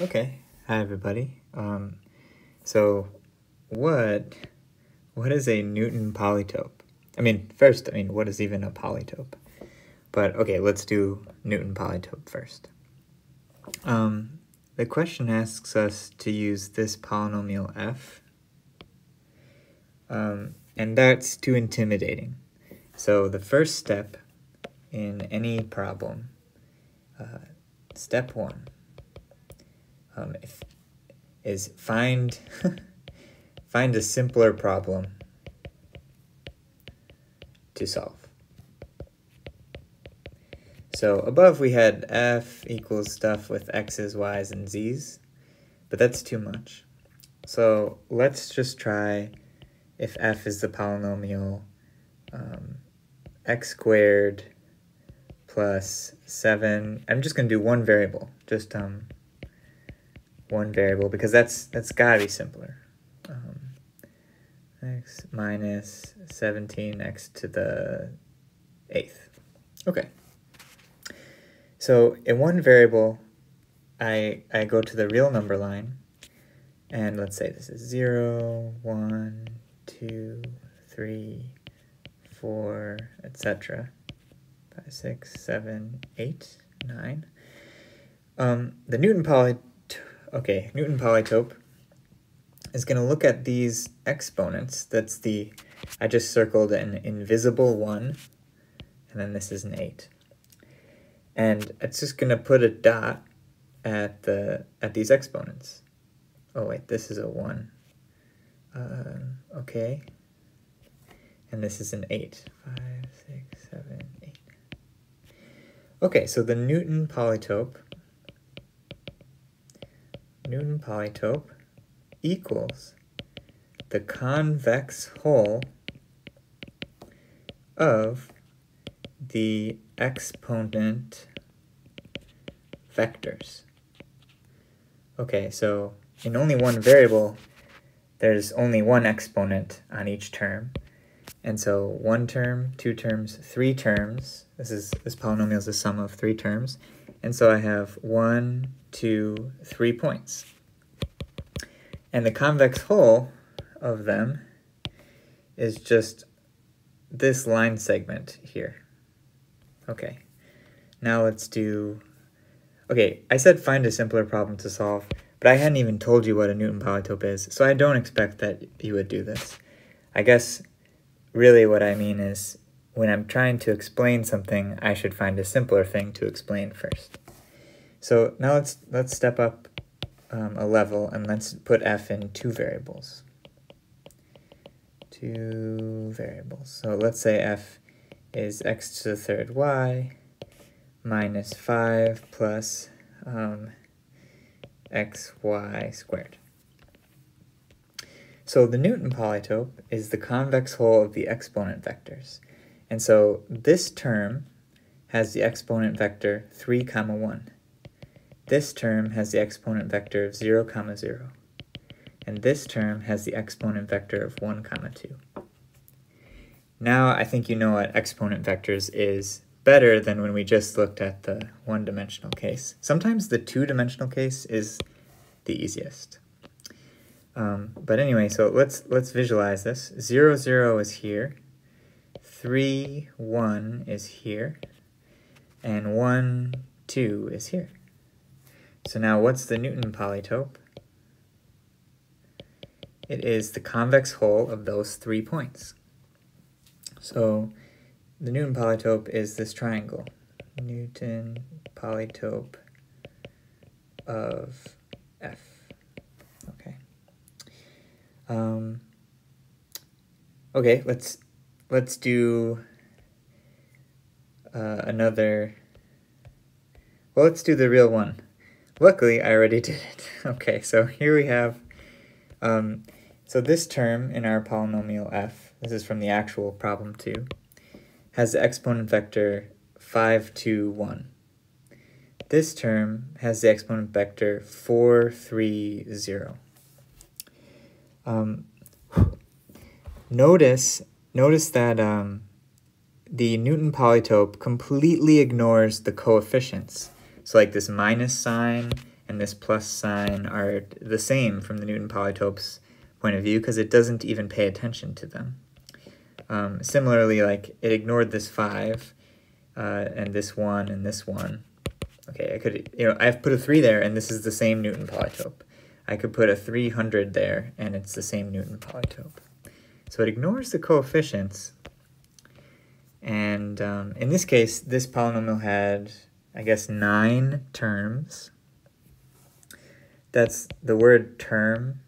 Okay, hi everybody. Um, so, what what is a Newton polytope? I mean, first, I mean, what is even a polytope? But okay, let's do Newton polytope first. Um, the question asks us to use this polynomial f, um, and that's too intimidating. So the first step in any problem, uh, step one, um, if, is find find a simpler problem to solve. So above we had f equals stuff with x's, y's, and z's, but that's too much. So let's just try if f is the polynomial um, x squared plus 7. I'm just going to do one variable, just um, one variable, because that's that's got to be simpler. Um, x minus 17x to the eighth. Okay. So in one variable, I, I go to the real number line, and let's say this is 0, 1, 2, 3, 4, etc. 5, 6, 7, 8, 9. Um, the Newton poly, okay, Newton polytope is going to look at these exponents. That's the, I just circled an invisible 1, and then this is an 8 and it's just going to put a dot at the at these exponents. Oh wait, this is a 1. Uh, okay. And this is an 8. 5, 6, 7, 8. Okay, so the Newton polytope Newton polytope equals the convex hull of the exponent vectors. Okay, so in only one variable, there's only one exponent on each term. And so one term, two terms, three terms. This is this polynomial is the sum of three terms. And so I have one, two, three points. And the convex hull of them is just this line segment here. Okay, now let's do, okay, I said find a simpler problem to solve, but I hadn't even told you what a Newton polytope is, so I don't expect that you would do this. I guess really what I mean is when I'm trying to explain something, I should find a simpler thing to explain first. So now let's, let's step up um, a level and let's put f in two variables. Two variables. So let's say f is x to the third y minus 5 plus um, xy squared. So the Newton polytope is the convex hull of the exponent vectors. And so this term has the exponent vector 3 comma 1. This term has the exponent vector of 0 comma 0. And this term has the exponent vector of 1 comma 2. Now I think you know what exponent vectors is better than when we just looked at the one-dimensional case. Sometimes the two-dimensional case is the easiest. Um, but anyway, so let's let's visualize this. 0, 0 is here. 3, 1 is here. And 1, 2 is here. So now what's the Newton polytope? It is the convex hull of those three points. So the Newton polytope is this triangle. Newton polytope of F. Okay. Um, okay, let's let's do uh, another. Well, let's do the real one. Luckily, I already did it. Okay, so here we have. Um, so this term in our polynomial f this is from the actual problem 2, has the exponent vector 5, 2, 1. This term has the exponent vector 4, 3, 0. Um, notice, notice that um, the Newton polytope completely ignores the coefficients. So like this minus sign and this plus sign are the same from the Newton polytope's point of view because it doesn't even pay attention to them. Um, similarly, like it ignored this 5 uh, and this 1 and this 1. Okay, I could, you know, I've put a 3 there and this is the same Newton polytope. I could put a 300 there and it's the same Newton polytope. So it ignores the coefficients. And um, in this case, this polynomial had, I guess, nine terms. That's the word term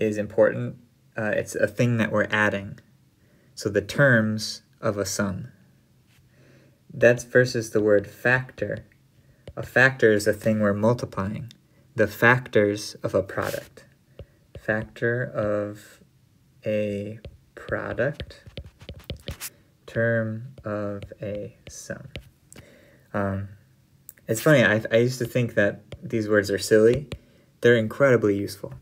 is important. Uh, it's a thing that we're adding. So the terms of a sum. That's versus the word factor. A factor is a thing we're multiplying. The factors of a product. Factor of a product. Term of a sum. Um, it's funny, I, I used to think that these words are silly. They're incredibly useful.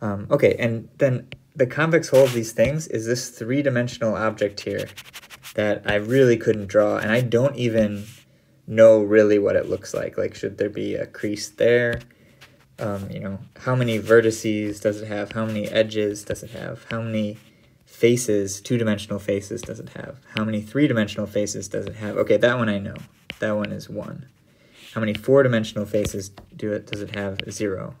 Um, okay, and then the convex hull of these things is this three-dimensional object here that I really couldn't draw, and I don't even know really what it looks like. Like, should there be a crease there? Um, you know, how many vertices does it have? How many edges does it have? How many faces, two-dimensional faces does it have? How many three-dimensional faces does it have? Okay, that one I know. That one is one. How many four-dimensional faces do it does it have? Zero.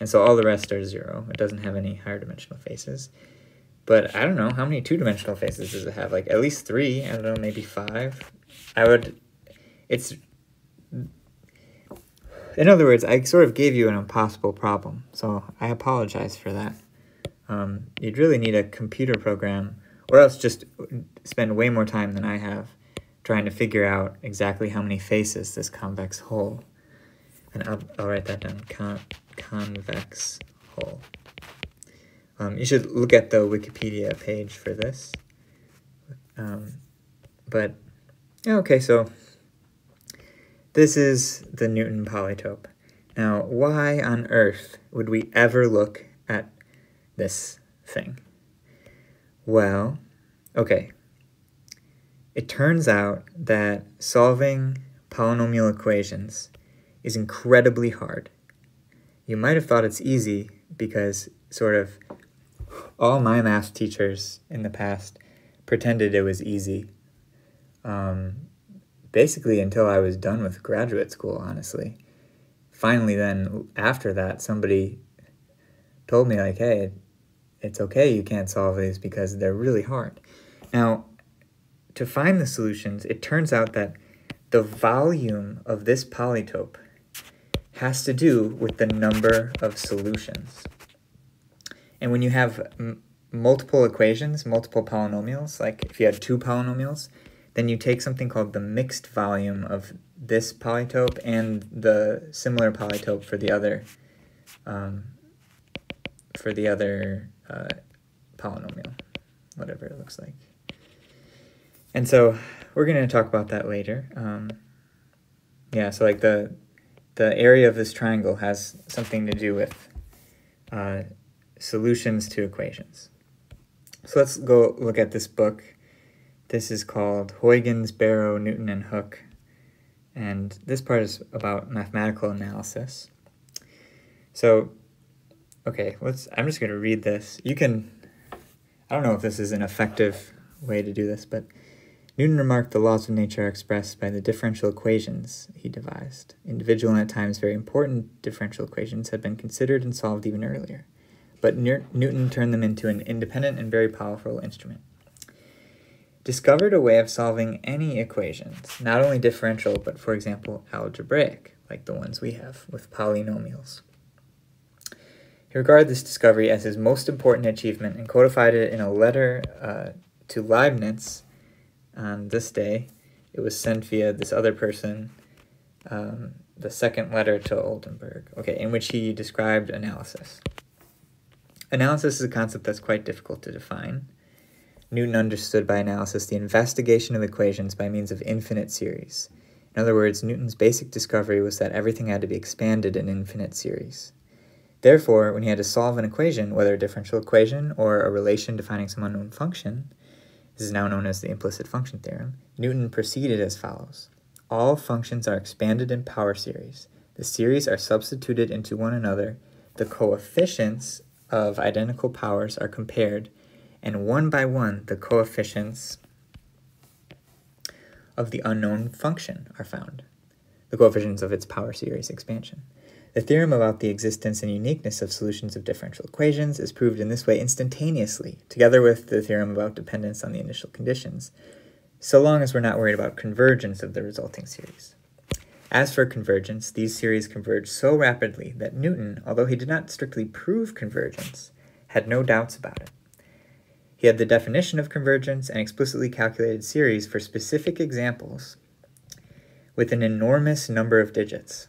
And so all the rest are zero. It doesn't have any higher dimensional faces. But I don't know, how many two-dimensional faces does it have? Like at least three, I don't know, maybe five? I would, it's, in other words, I sort of gave you an impossible problem. So I apologize for that. Um, you'd really need a computer program or else just spend way more time than I have trying to figure out exactly how many faces this convex hull. And I'll, I'll write that down, Con convex hull. Um, you should look at the Wikipedia page for this. Um, but, okay, so this is the Newton polytope. Now, why on earth would we ever look at this thing? Well, okay, it turns out that solving polynomial equations is incredibly hard. You might have thought it's easy because sort of all my math teachers in the past pretended it was easy. Um, basically until I was done with graduate school, honestly. Finally, then, after that, somebody told me, like, hey, it's okay you can't solve these because they're really hard. Now, to find the solutions, it turns out that the volume of this polytope has to do with the number of solutions. And when you have multiple equations, multiple polynomials, like if you had two polynomials, then you take something called the mixed volume of this polytope and the similar polytope for the other um, for the other uh, polynomial, whatever it looks like. And so we're going to talk about that later. Um, yeah, so like the the area of this triangle has something to do with uh, solutions to equations. So let's go look at this book. This is called Huygens, Barrow, Newton, and Hooke. And this part is about mathematical analysis. So, okay, let's, I'm just going to read this. You can, I don't know if this is an effective way to do this, but Newton remarked the laws of nature are expressed by the differential equations he devised. Individual and at times very important differential equations had been considered and solved even earlier, but Newton turned them into an independent and very powerful instrument. Discovered a way of solving any equations, not only differential, but for example, algebraic, like the ones we have with polynomials. He regarded this discovery as his most important achievement and codified it in a letter uh, to Leibniz on this day. It was sent via this other person, um, the second letter to Oldenburg, okay, in which he described analysis. Analysis is a concept that's quite difficult to define. Newton understood by analysis the investigation of equations by means of infinite series. In other words, Newton's basic discovery was that everything had to be expanded in infinite series. Therefore, when he had to solve an equation, whether a differential equation or a relation defining some unknown function, this is now known as the implicit function theorem, Newton proceeded as follows. All functions are expanded in power series. The series are substituted into one another, the coefficients of identical powers are compared, and one by one the coefficients of the unknown function are found, the coefficients of its power series expansion. The theorem about the existence and uniqueness of solutions of differential equations is proved in this way instantaneously, together with the theorem about dependence on the initial conditions, so long as we're not worried about convergence of the resulting series. As for convergence, these series converge so rapidly that Newton, although he did not strictly prove convergence, had no doubts about it. He had the definition of convergence and explicitly calculated series for specific examples with an enormous number of digits.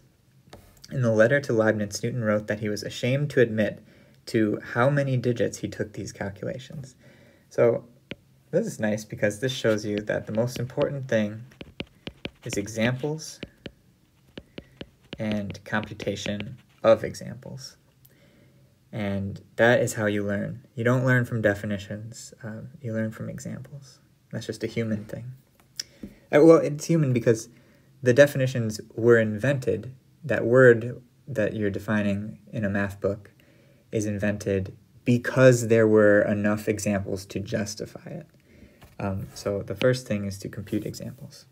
In the letter to Leibniz, Newton wrote that he was ashamed to admit to how many digits he took these calculations. So this is nice because this shows you that the most important thing is examples and computation of examples. And that is how you learn. You don't learn from definitions, um, you learn from examples. That's just a human thing. Uh, well, it's human because the definitions were invented that word that you're defining in a math book is invented because there were enough examples to justify it. Um, so the first thing is to compute examples.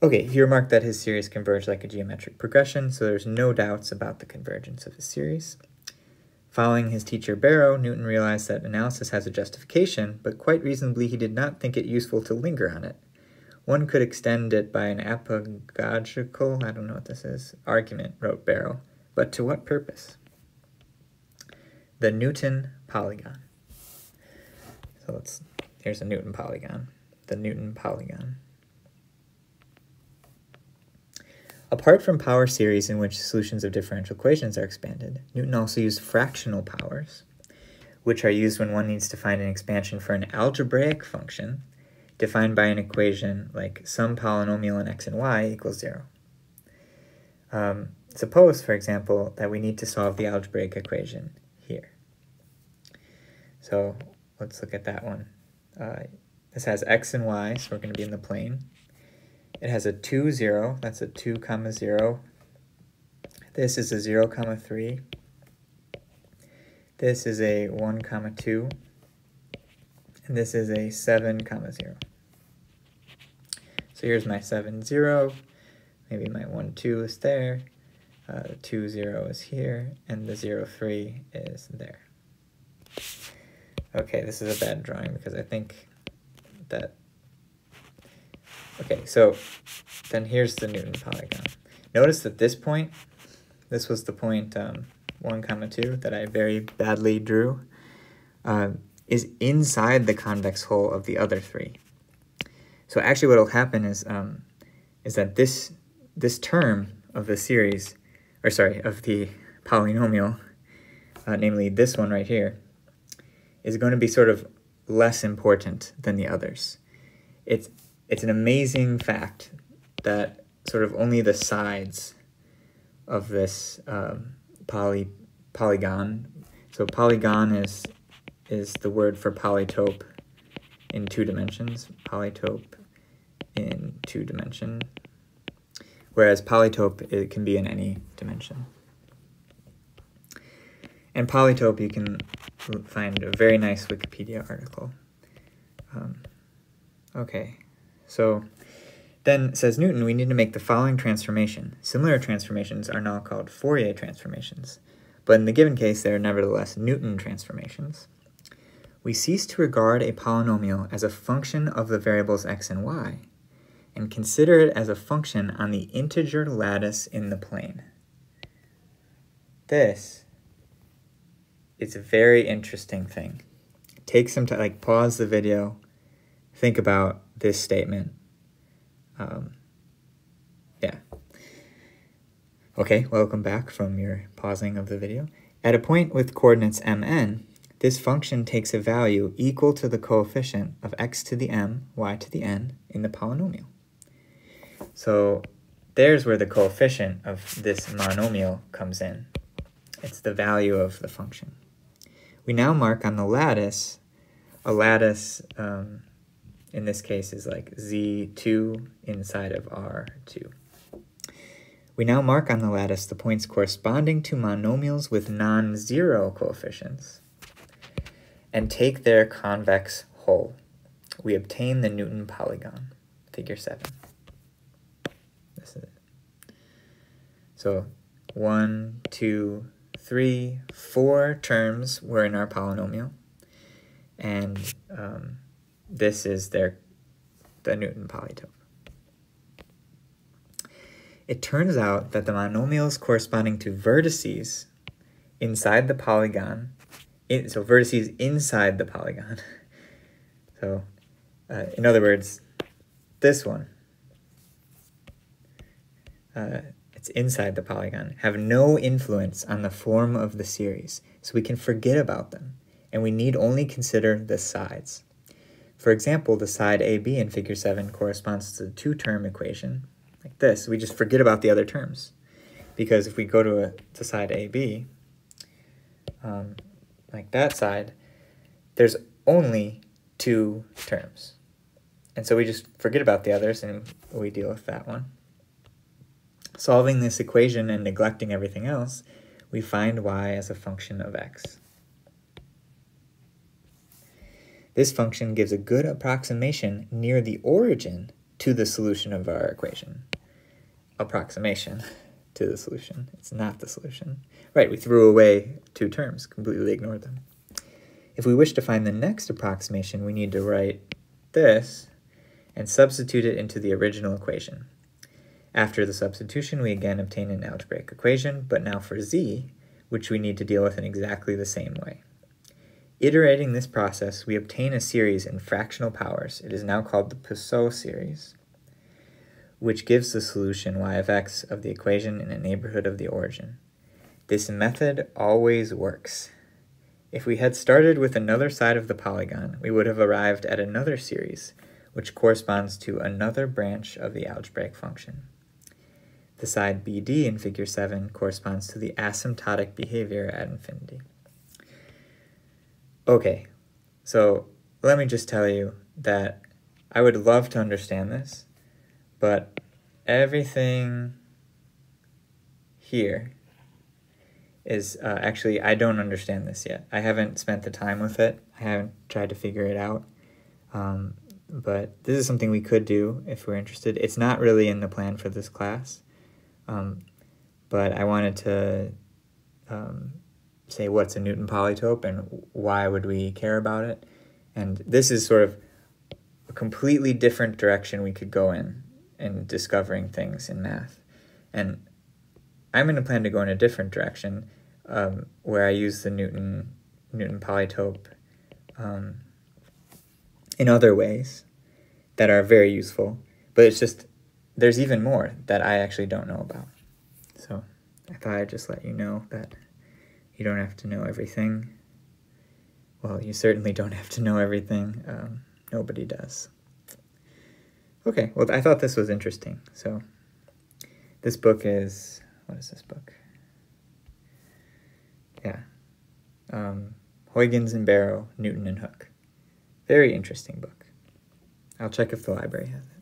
Okay, he remarked that his series converged like a geometric progression, so there's no doubts about the convergence of his series. Following his teacher Barrow, Newton realized that analysis has a justification, but quite reasonably he did not think it useful to linger on it. One could extend it by an apagogical, I don't know what this is, argument, wrote Barrow. But to what purpose? The Newton polygon. So let's, here's a Newton polygon. The Newton polygon. Apart from power series in which solutions of differential equations are expanded, Newton also used fractional powers, which are used when one needs to find an expansion for an algebraic function defined by an equation like some polynomial in x and y equals 0. Um, suppose, for example, that we need to solve the algebraic equation here. So let's look at that one. Uh, this has x and y, so we're going to be in the plane. It has a 2, 0, that's a 2 comma 0. This is a 0 comma 3. This is a 1 comma 2. And this is a 7 comma 0. So here's my 7, 0. Maybe my 1, 2 is there. Uh, 2, 0 is here. And the 0, 3 is there. Okay, this is a bad drawing because I think that... Okay, so then here's the Newton polygon. Notice that this point, this was the point um, 1 comma 2 that I very badly drew, uh, is inside the convex hull of the other three. So actually what will happen is, um, is that this, this term of the series, or sorry, of the polynomial, uh, namely this one right here, is going to be sort of less important than the others. It's, it's an amazing fact that sort of only the sides of this um, poly, polygon, so polygon is, is the word for polytope in two dimensions, polytope in two dimension, whereas polytope it can be in any dimension. And polytope you can find a very nice Wikipedia article. Um, okay, so then says Newton, we need to make the following transformation. Similar transformations are now called Fourier transformations, but in the given case they are nevertheless Newton transformations we cease to regard a polynomial as a function of the variables x and y, and consider it as a function on the integer lattice in the plane. This is a very interesting thing. Take some time, like pause the video, think about this statement. Um, yeah. Okay, welcome back from your pausing of the video. At a point with coordinates mn, this function takes a value equal to the coefficient of x to the m, y to the n in the polynomial. So there's where the coefficient of this monomial comes in. It's the value of the function. We now mark on the lattice, a lattice um, in this case is like z2 inside of r2. We now mark on the lattice the points corresponding to monomials with non-zero coefficients and take their convex hull. We obtain the Newton polygon, figure 7. This is it. So one, two, three, four terms were in our polynomial, and um, this is their the Newton polytope. It turns out that the monomials corresponding to vertices inside the polygon, in, so vertices inside the polygon. So, uh, in other words, this one, uh, it's inside the polygon, have no influence on the form of the series, so we can forget about them, and we need only consider the sides. For example, the side AB in figure 7 corresponds to the two-term equation, like this. We just forget about the other terms. Because if we go to, a, to side AB, um, like that side, there's only two terms. And so we just forget about the others and we deal with that one. Solving this equation and neglecting everything else, we find y as a function of x. This function gives a good approximation near the origin to the solution of our equation. Approximation to the solution. It's not the solution. Right, we threw away two terms, completely ignored them. If we wish to find the next approximation, we need to write this and substitute it into the original equation. After the substitution, we again obtain an algebraic equation, but now for z, which we need to deal with in exactly the same way. Iterating this process, we obtain a series in fractional powers. It is now called the Puiseux series, which gives the solution y of x of the equation in a neighborhood of the origin. This method always works. If we had started with another side of the polygon, we would have arrived at another series, which corresponds to another branch of the algebraic function. The side BD in figure 7 corresponds to the asymptotic behavior at infinity. Okay, so let me just tell you that I would love to understand this, but everything here is uh, actually, I don't understand this yet. I haven't spent the time with it, I haven't tried to figure it out. Um, but this is something we could do if we're interested. It's not really in the plan for this class, um, but I wanted to um, say what's a Newton polytope and why would we care about it. And this is sort of a completely different direction we could go in in discovering things in math. And I'm going to plan to go in a different direction um, where I use the Newton Newton polytope um, in other ways that are very useful. But it's just there's even more that I actually don't know about. So I thought I'd just let you know that. You don't have to know everything. Well, you certainly don't have to know everything. Um, nobody does. Okay, well, I thought this was interesting. So, this book is what is this book? Yeah, um, Huygens and Barrow, Newton and Hooke. Very interesting book. I'll check if the library has it.